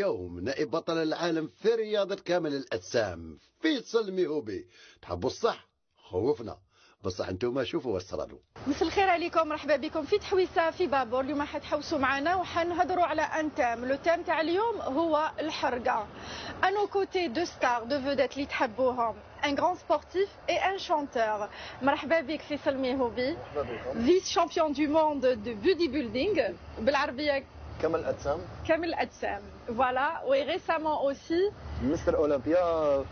اليوم نائب بطل العالم في رياضة كمال الأجسام فيصل ميهوبي. تحبوا الصح؟ خوفنا. بصح أنتم شوفوا واش صرالو مساء الخير عليكم. مرحبا بكم في تحويسه في بابور. اليوم حتحوسوا معنا وحنهضروا على un thème. le thème تاع اليوم هو الحرقة. à nos côtés deux stars deux vedettes اللي تحبوهم un grand sportif et un chanteur مرحبا بك فيصل ميهوبي vice champion du monde de bodybuilding بالعربيه كمال الاجسام كامل الاجسام فوالا وي ريسامون اوسي مستر اولمبيا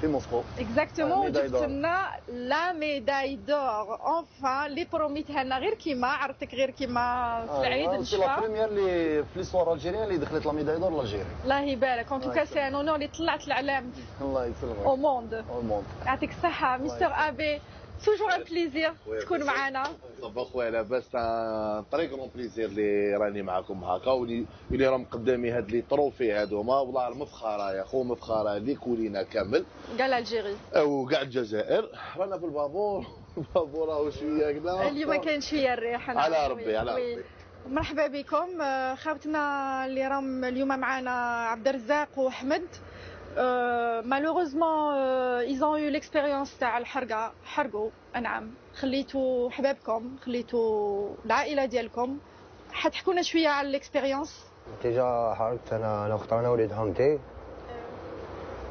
في, موسكو اكزاكتومون الميداي جبت دور. لنا لا ميداي دور اونفان اللي بروميتها لنا غير كيما عرفتك غير كيما في العيد ان سي شاء لا الله بريمير اللي في ليستوار الجيريان اللي دخلت لا ميداي دور لالجيري الله يبارك ان توكا سي ان اونور اللي طلعت العلام الله أو يسلمك موند أو موند يعطيك الصحه مستر ابي توجور ان بليزير تكون معنا صباح خويا لاباس un très grand plaisir اللي راني معاكم هكا واللي اللي راهم قدامي هاد les trophées هادوما والله مفخره يا خو مفخره لكلنا كامل كاع l'Algérie أو كاع الجزائر رانا في البابور البابور راهو شوية كدا اليوم كاين شوية الريح على. ربي، على. ربي. مرحبا بكم خاوتنا اللي راهم اليوم معنا عبد الرزاق واحمد malheureusement ايزون يو ليكسبيريونس تاع الحرقه حرقوا نعم خليتوا حبابكم خليتوا العائله ديالكم حتحكوا لنا شوية على الاكسبيريونس ديجا حركت أنا أنا اختار أنا وليد حمدي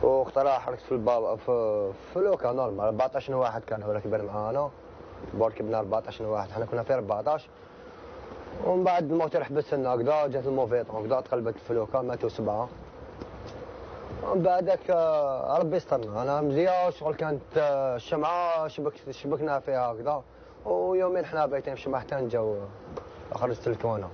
واختار حركت في الباب في في لوكا نورمال 14 واحد كان هو كبر معانا بور كبنا 14 واحد حنا كنا في 14 ومن بعد الموتور حبس لنا هكذا جات الموفيطون هكذا تقلبت في لوكا ماتوا سبعه ومن بعدك آه، ربي يسترنا. أنا مزيان شغل كانت آه، الشمعة شبك شبكنا فيها هكذا. ويومين حنا بايتين في شمعة حتى نجاو اخر السلكونه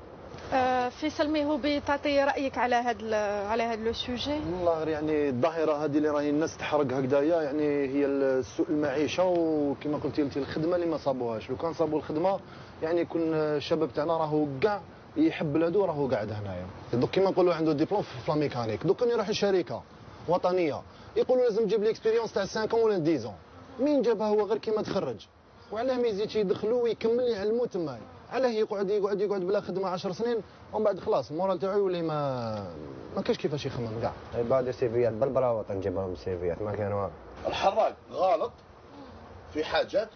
آه، فيصل ميهوبي تعطي رأيك على هذا على هذا لو سوجي؟ والله غير يعني الظاهرة هذه اللي راهي الناس تحرق هكذايا يعني هي سوء المعيشة. وكما قلتي انت الخدمة اللي ما صابوهاش. لو كان صابوا الخدمة يعني يكون الشباب تاعنا راهو كاع يحب بلادو راهو قاعد هنايا. دوك كيما نقولوا عنده ديبلوم في la mécanique دوك كان يروح لشركة. وطنية. يقولوا لازم تجيب لي expérience تاع 5 ولا 10 مين جابها هو غير كيما تخرج؟ وعلاه ما يزيدش يدخلوه ويكمل يعلموه تمايا علاه يقعد يقعد يقعد بلا خدمة 10 سنين ومن بعد خلاص ال moral تاعو يولي ما ما كاش كيفاش يخمم كاع. عباد CV يات بالبراوة نجيبهم CV يات ما كان والو الحراق غلط في حاجات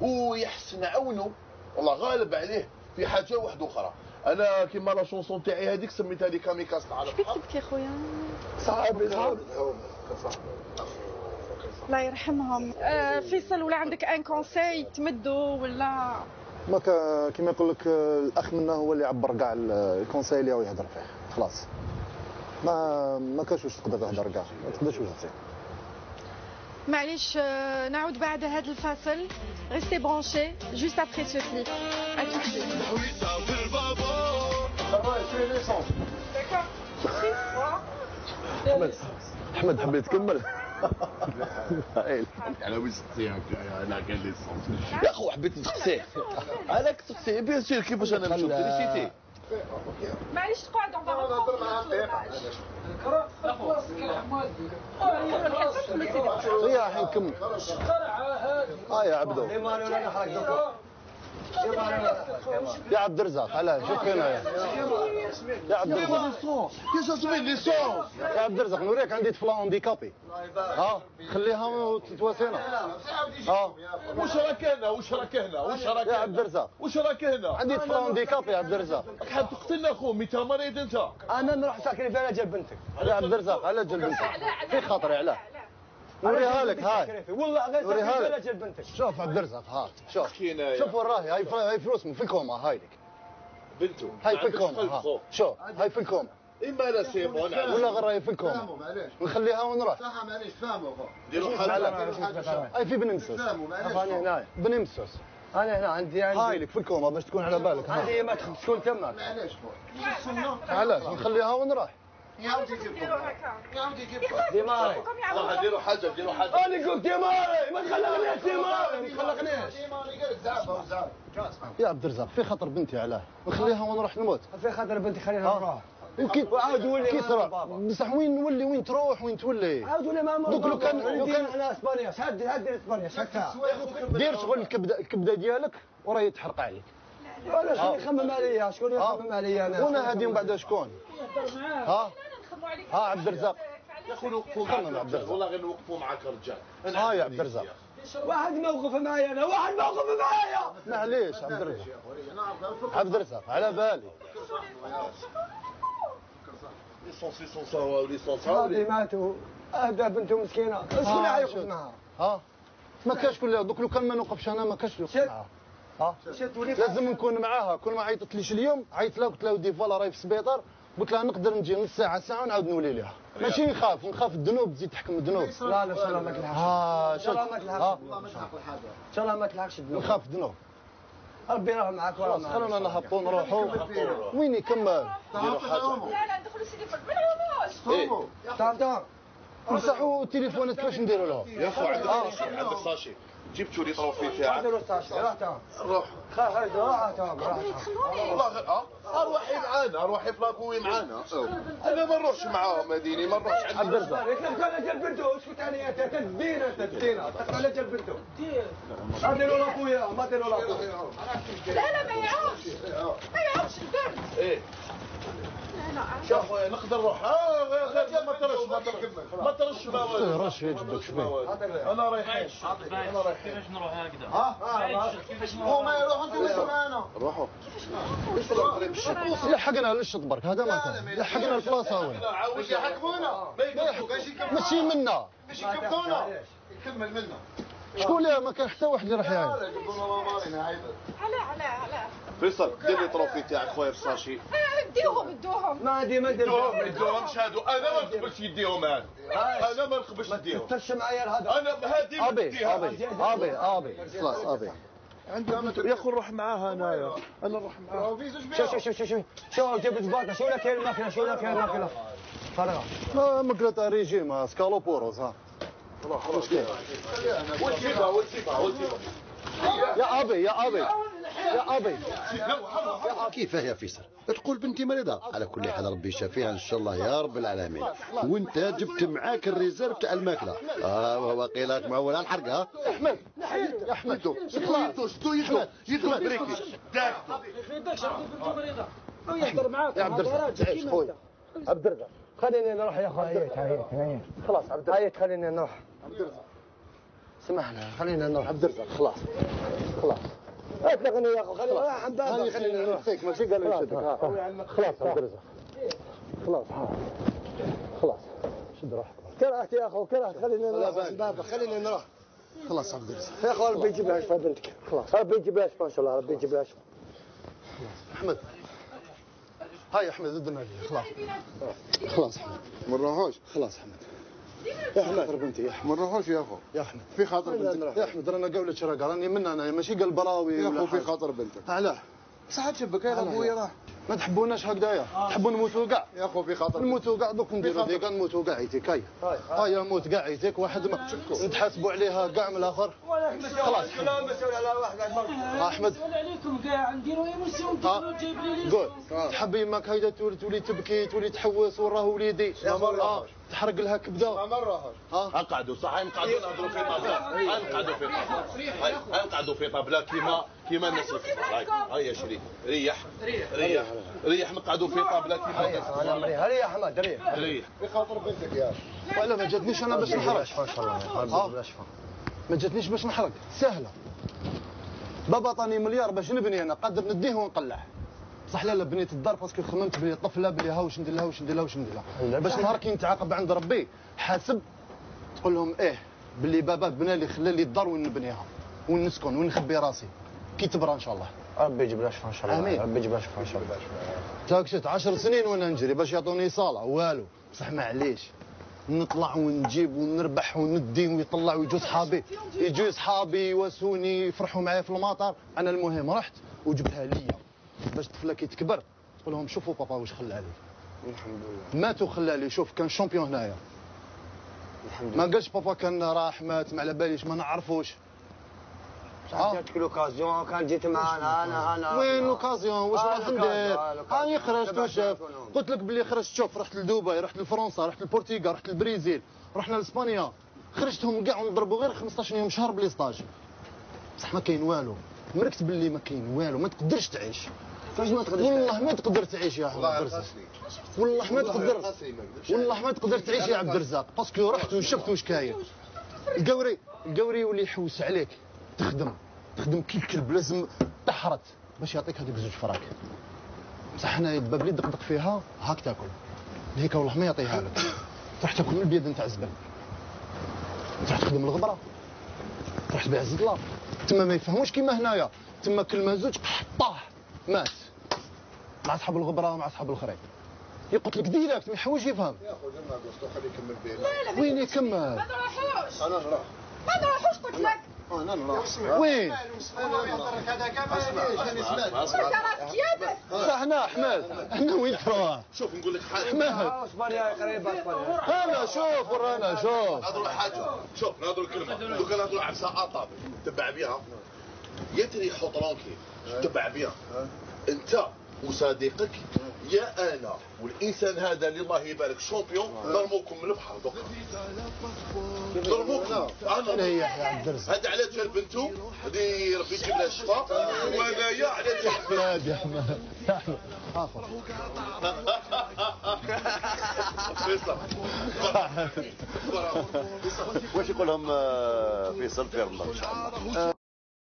ويحسن نعاونو والله غالب عليه في حاجة واحدة أخرى. أنا كيما la chanson تاعي هذيك سميتها les kamikazes تاع فيك تبكي خويا؟ صعب الله يرحمهم. آه، فيصل ولا عندك un conseil تمدوا ولا؟ ما كا- كيما يقول لك الأخ منا هو اللي يعبر كاع ال- ال conseil اللي هو يهضر فيه. خلاص. ما ما كاش واش تقدر تهضر كاع ما تقدرش واش تصير معليش آه، نعود بعد هذا الفاصل. restez branchés juste après ce clip ا تو احمد احمد حبيت تكمل على وش تسيها أنا قال لي الصوت يا اخو حبيت نسقسيه عليك تسقسيه bien sûr كيفاش أنا نشوف فيليسيتي معليش تقعد اون هي الحين كمل آه يا عبدو. يا عبد الرزاق هلا شوف هنا يا عبد الرزاق. لي سون يا عبد الرزاق نوريك عندي طفلة هانديكابي ها؟ خليها وتتواسينا ها؟ واش راك هنا؟ واش راك هنا؟ واش راك يا عبد الرزاق. واش راك هنا؟ عندي طفلة هانديكابي يا عبد الرزاق. حاب تقتلنا أخو مي مريض أنت؟ أنا نروح ساكن في أنا جاب بنتك يا عبد الرزاق على جل بنتك في خاطري علاه نوريها لك هاي. والله غير وريها لك. جاب بنتك. شوف عبد الرزاق ها شوف. مسكينة شوف وين راهي هاي هاي فلوس في الكوما هاي لك. بنتو هاي في الكوما ها. شوف هاي في الكوما اما لا سيمون ولا غير هاي في الكوما ونخليها ونروح. صح معليش. فاهموا ديروا حاجة هاي في بنمسوس. أنا هنا بنمسوس. أنا هنا عندي هاي عندي لك في الكوما باش تكون على بالك. عندي ما تكون تمك معليش علاش نخليها ونروح. يعاود يجيبكم يعاود يجيبكم ديماري. صح ديروا حاجة ديروا حاجة. أنا قلت ديماري. ما تخلقنيش ديماري. ما تخلقنيش زعبه وزعبه يا عبد الرزاق في خطر بنتي علاه. نخليها ونروح نموت. في خاطر بنتي خليها نروح. وكي وعاود ولي كي بابا. بصح وين نولي؟ وين تروح؟ وين تولي؟ عاود ولي مع دوك لو كان- لو كان- أنا إسبانيا. شهد هدي إسبانيا شهدتها دير شغل الكبده الكبدة ديالك وراهي تحرق عليك. ولا شكون يخمم عليا؟ شكون؟ يخمم عليا أنا؟ وأنا هادي من بعد شكون؟ ها ها عبد الرزاق. يا أخي نوقفوا معك عبد الرزاق. والله غير نوقفوا معك رجال أنا ها يا عبد الرزاق. واحد موقف معايا أنا واحد موقف معايا. معليش عبد الرزاق. عبد الرزاق على بالي. l'essence l'essence هو l'essence هذه ماتوا. اهدى بنته مسكينة. شكون اللي حيوقف شوف. معها؟ ها؟ ما كاش كل دوك لو كان ما نوقفش أنا ما كاش يوقف معاها ها؟ لازم نكون معاها. كل ما عيطت ليش اليوم؟ عيطت لها قلت لها ودي voilà راهي في السبيطار. قلت لها نقدر نجي نص ساعة ساعة ونعاود نولي لها ماشي نخاف نخاف الذنوب تزيد تحكم الذنوب. لا لا إن شاء الله ما تلحقش إن شاء الله ما تلحقش ها. إن شاء الله ما تلحقش الذنوب. نخاف الذنوب. ربي يراه معاك خلاص خلونا نهبطوا نروحوا وين يكمل لا لا ندخلوا سيدي فرج ما نعاونوش إيه. تعال تعال نمسحوا التليفونات كيفاش نديروا لهم يا اخو عندك ساشي عندك ساشي جبتوا لي طروفي تاعك روح روح روح آه اروحي معانا اروحي في لاكوي معانا أنا ما نروحش معاهم هذيني ما نروحش عبد الرزاق على جال بنته اسكت عليا انت تدينا انت تدينا على جال بنته ما ديروا لا خويا ما ديروا لا لا لا ما يعاونش ما يعاونش الدرب إيه لا لا شوف نقدر نروح. آه غير ما ترش ما ترش ما ترش ما والو. رش يجبدك شبيه أنا رايحين أنا رايحين كيفاش نروح هكذا كيفاش نروح؟ هو ما يروح أنت مش معانا؟ روحوا. لحقنا للشط برك هذا ما كان لحقنا البلاصه وين باش يحكمونا؟ ماشي منا. باش يكملونا يكمل منا. شكون اللي ما كان حتى واحد اللي راح يعاين؟ على على على. فيصل دير لي طروفي تاعك خويا بساشي. آه، اديوهم ادوهم ما دي ما يدوهم دير يدوهم شهادوا أنا ما نقبلش يديهم هذا. أنا ما نقبلش نديهم تفش معايا هذا. أنا هذه أبي. أبي أبي أبي خلاص أبي. يا اخو نروح معاها انايا أنا نروح معاها. شوف شوف شوف شوف شوف جيب زباطه شو لك الماكله شو لك الماكله فرغه ما مقلة ريجيم سكالوبوروس ها. وتجيبها وتجيبها وتجيبها يا أبي يا أبي. يا أبي. كيفاه يا فيصل؟ تقول بنتي مريضة. على كل حال ربي يشافيها إن شاء الله يا رب العالمين. وإنت جبت معاك ال réserve تاع الماكلة. آه وهو قيلك معول على الحرقة أحمد يا أحمد. يدو يدو؟ شدو يدو يدو briquet داك. يا عبد الرزاق. تعيش خويا عبد الرزاق. خليني نروح يا هيت هيت هيت خلاص عبد الرزاق. هيت خليني نروح عبد الرزاق. سمحنا خلينا نروح. عبد الرزاق خلاص. خلاص. اطلقني يا اخو خليني راح عند بابا خلينا نروح فيك ماشي قال لي شدك ها. خلاص عبد الرزاق خلاص خلاص شد روحك كرهت يا اخو كرهت خليني لا نروح بابا خليني نروح خلاص عبد الرزاق يا اخو ربي يجيب لها شفاء بنتك خلاص ربي يجيب لها شفاء ان شاء الله ربي يجيب لها شفاء احمد هاي احمد ادنا لي خلاص خلاص احمد ما نروحوش خلاص احمد يا أحمد. بنتي. يا احمد ما نروحوش يا أخو. يا أحمد. في خاطر بنتك. يا أحمد رانا قولة شراقة راني من أنا ماشي قال براوي يا أخو في. خاطر بنتك. علاه صحة شبك يا ابويا راه ما تحبوناش هكذايا؟ تحبوا نموتوا كاع يا أخو في خاطر نموتوا كاع دوك نديروا خاطر. ديك نموتوا كاع عيتيك هاي هاي. موت كاع عيتيك واحد ما نتحاسبوا عليها كاع من الآخر. خلاص. ها أحمد. عليكم كاع نديروا ايموسيون ها جايب لي قول. تحب يماك هيدا تولي تبكي تولي تحوس وراه وليدي. آه، تحرق لها كبده ما نروحوش ها اقعدوا صح نقعدوا نهضروا في طابله نقعدوا في طابله نقعدوا في طابله كيما كيما الناس هاي هاي يا شريك ريح ريح ريح نقعدوا في طابله كيما الناس يا حماد ريح ريح في خاطر بنتك يا ولا ما جاتنيش أنا باش نحرق ما جاتنيش باش نحرق سهله بابا عطاني مليار باش نبني أنا قادر نديه ونقلع صح لا لا بنيت الدار parce que خممت بلي طفلة بلي ها واش ندير لها واش ندير لها. واش ندير لها باش نهار كي نتعاقب عند ربي حاسب تقول لهم إيه بلي بابا بنى لي خلى لي الدار وين نبنيها وين نسكن وين نخبي راسي. كي تبرى إن شاء الله. ربي يجيب لها شفاء إن شاء الله. آمين. ربي يجيب لها شفاء إن شاء الله. تاكشت عشر سنين وأنا نجري باش يعطوني صالة. والو بصح معليش. نطلع ونجيب ونربح وندي ويطلع ويجوا صحابي. يجوا صحابي يواسوني يفرحوا معايا في المطار. أنا المهم رحت وجبتها ليا. باش طفله كي تكبر تقول لهم شوفوا بابا واش خلى لي. الحمد لله. مات وخلى لي شوف كان champion هنايا. الحمد ما قالش بابا كان راح مات ما على باليش ما نعرفوش. لله جاتك l'occasion كان جيت معانا أنا أنا وين l'occasion واش آه، راح ندير آه،. هاني خرجت وشاف. قلت لك بلي خرجت شوف رحت لدبي رحت لفرنسا رحت للبرتغال رحت للبرازيل رحنا لإسبانيا. خرجتهم كاع ونضربوا غير 15 يوم شهر بلي stage بصح ما كاين والو. مركت باللي ما كاين والو ما تقدرش تعيش. فاش ما تقدرش والله ما تقدر تعيش يا عبد الرزاق. والله ما تقدر. والله ما تقدر تعيش يا عبد الرزاق. parce que رحت وشفت واش كاين. القوري القوري يولي يحوس عليك. تخدم. تخدم كي الكلب لازم تحرت. باش يعطيك هذوك زوج فرنك. بصح حنايا الباب اللي دقدق فيها هاك تاكل. هيك والله ما يعطيها لك. تروح تاكل من البيد نتاع الزبل. تروح تخدم الغبرة. تروح تبيع الزطلة تما ما يفهموش كيما هنايا. تما كلمه زوج طاح. مات. مع أصحاب الغبره ومع أصحاب الخريط يقتلك direct ما يحاولش يفهم. يا خويا ما قصدو خليه يكمل بينا وين يكمل؟ ما نروحوش. أنا نروح. ما نروحوش قلت لك. أنا نروح. وين؟ صح هنا أحمد. إحنا وين تروح؟ شوف نقول لك حاجة. أحمد. اسبانيا قريبه اسبانيا أنا شوف ورانا شوف. نهضروا حاجة. شوف نهضروا كلمه دوكا نهضروا على ساعة تبع بها يتريحوا طرونكي تبع بها انت وصديقك يا أنا. والإنسان هذا اللي الله يبارك شامبيون نرموكم من البحر دوكا نرموكم أنا. هذا على جال بنتو. هذه ربي يجيب لها الشفاء. وهذايا على جال احمد عفوا فيصل واش يقول لهم آه، فيصل؟ في رمضان إن شاء الله.